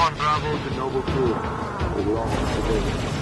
Recon Bravo to Noble 2. We lost civilians.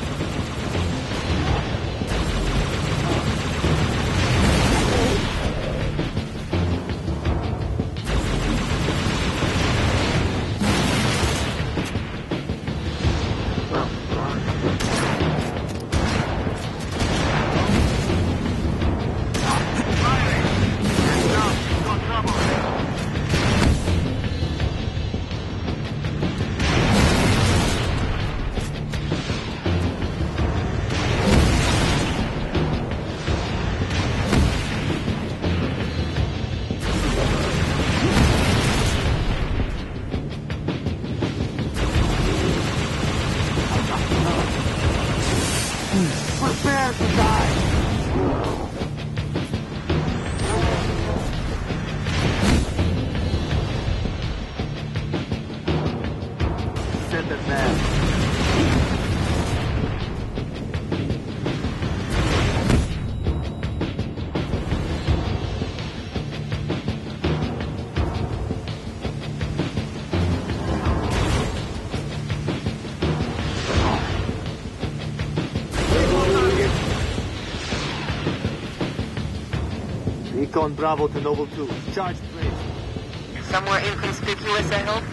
Recon Bravo to Noble 2. Charge place. Somewhere inconspicuous, I hope?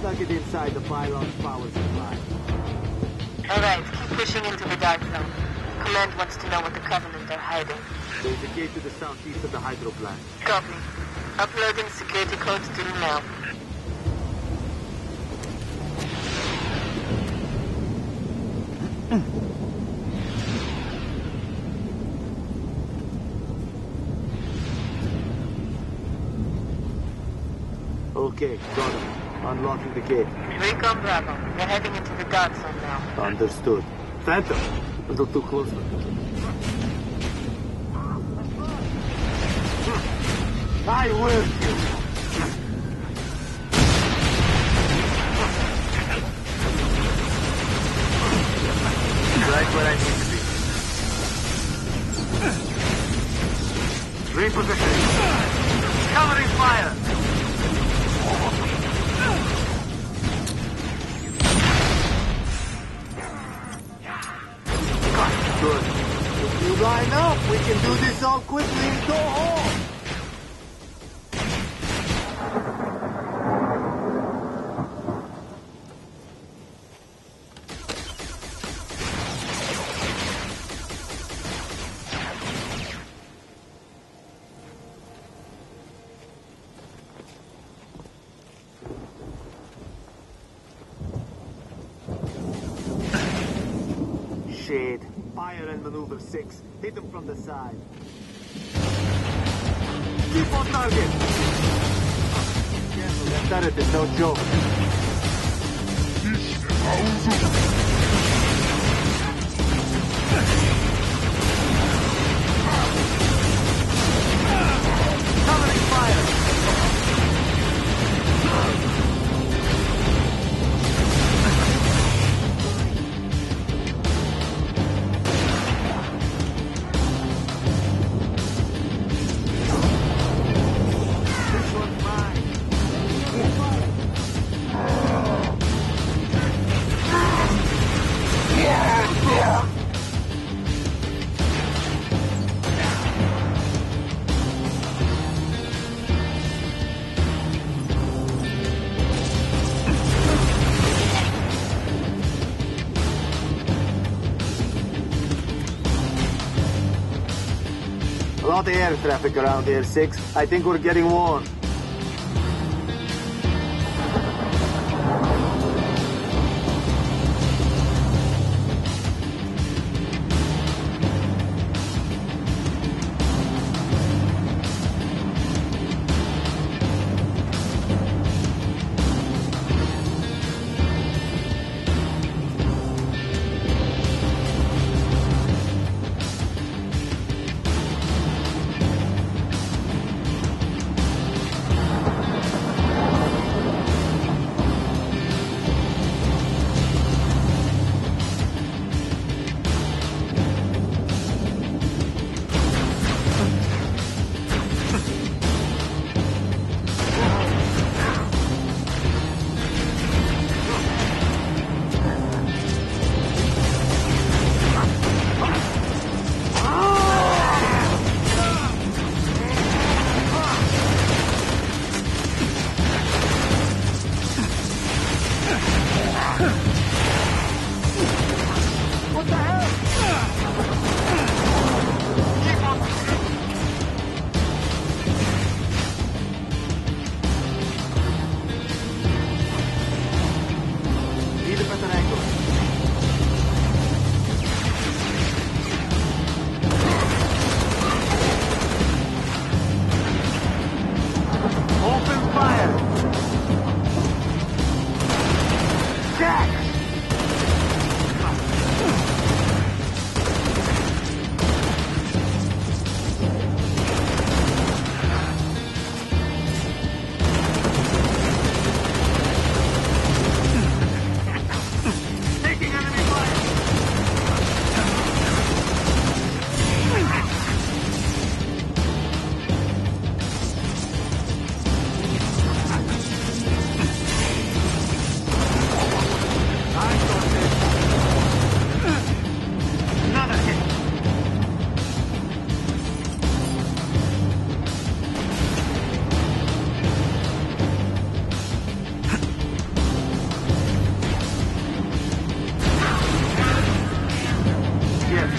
Plug it inside the pylon's power supply. Alright, keep pushing into the dark zone. Command wants to know what the Covenant are hiding. There's a gate to the southeast of the hydro plant. Copy. Uploading security codes to you now. Okay, got it. Unlocking the gate. Recon Bravo. We're heading into the zone now. Understood. Phantom, a little too close. I will. Right where I need to be. Repositioning. Covering fire. You line up, we can do this all quickly and go home. Shade. Fire and maneuver six. Hit them from the side. Keep on target. Careful, that turret is no joke. Of air traffic around here, Six. I think we're getting 哼，我打。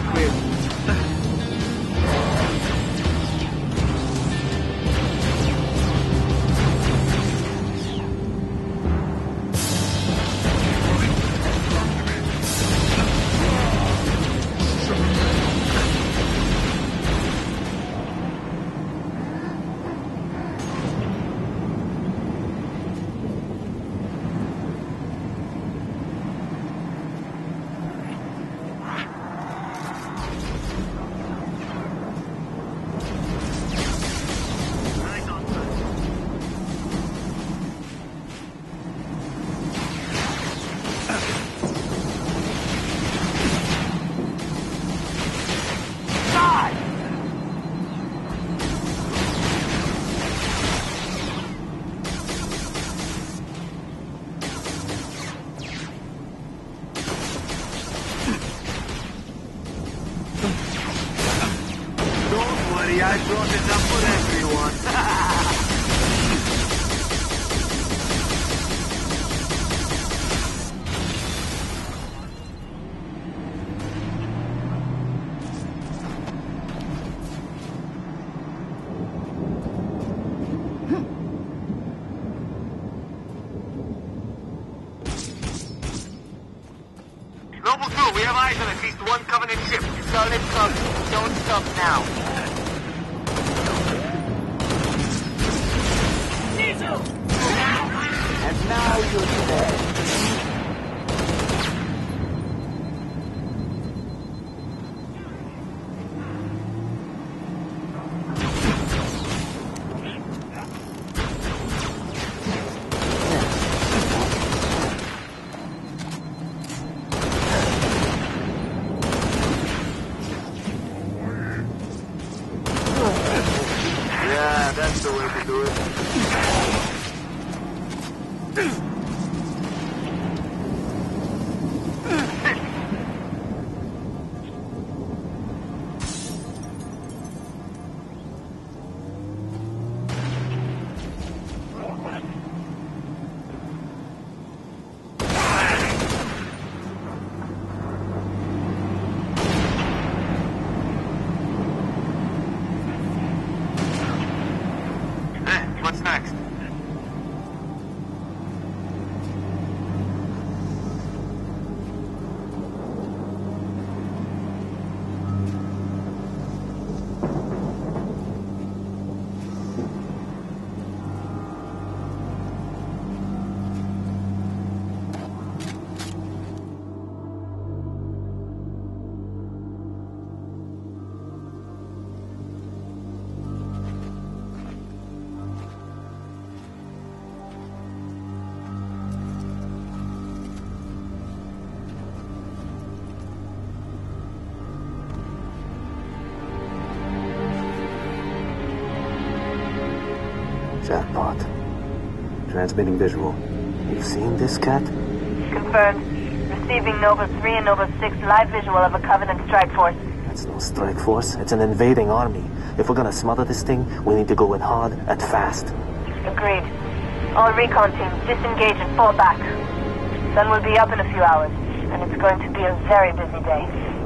square Don't worry, I brought it up for everyone. Eyes on at least one Covenant ship. Solid copy. Don't stop now. And now you're dead. That's the way to do it. Jackpot. Transmitting visual. You've seen this Kat? Confirmed. Receiving Noble 3 and Noble 6 live visual of a Covenant strike force. That's no strike force. It's an invading army. If we're gonna smother this thing, we need to go in hard and fast. Agreed. All recon teams disengage and fall back. Sun will be up in a few hours, and it's going to be a very busy day.